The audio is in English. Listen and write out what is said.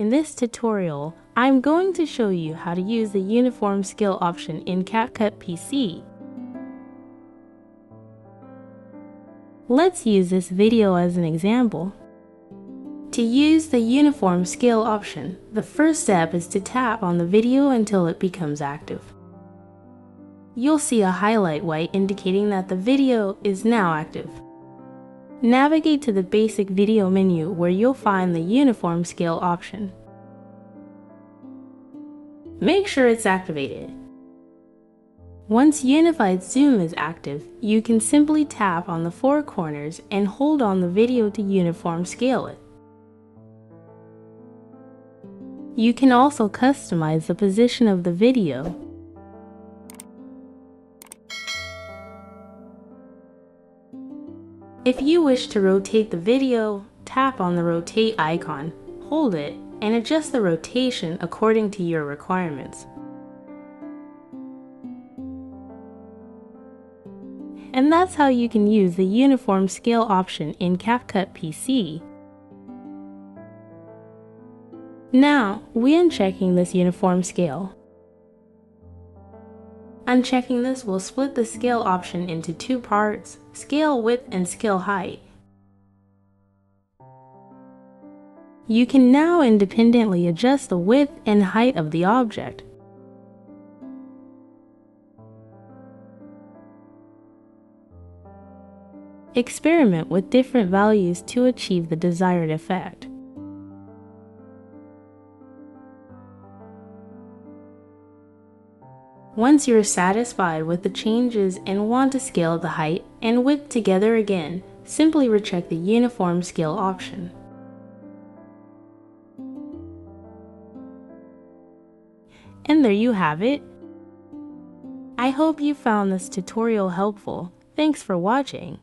In this tutorial, I'm going to show you how to use the Uniform Scale option in CapCut PC. Let's use this video as an example. To use the Uniform Scale option, the first step is to tap on the video until it becomes active. You'll see a highlight white indicating that the video is now active. Navigate to the basic video menu where you'll find the uniform scale option. Make sure it's activated. Once Unified Zoom is active, you can simply tap on the four corners and hold on the video to uniform scale it. You can also customize the position of the video If you wish to rotate the video, tap on the rotate icon, hold it, and adjust the rotation according to your requirements. And that's how you can use the uniform scale option in CapCut PC. Now, we unchecking this uniform scale. Unchecking this will split the scale option into two parts, scale width and scale height. You can now independently adjust the width and height of the object. Experiment with different values to achieve the desired effect. Once you're satisfied with the changes and want to scale the height and width together again, simply recheck the Uniform Scale option. And there you have it. I hope you found this tutorial helpful. Thanks for watching.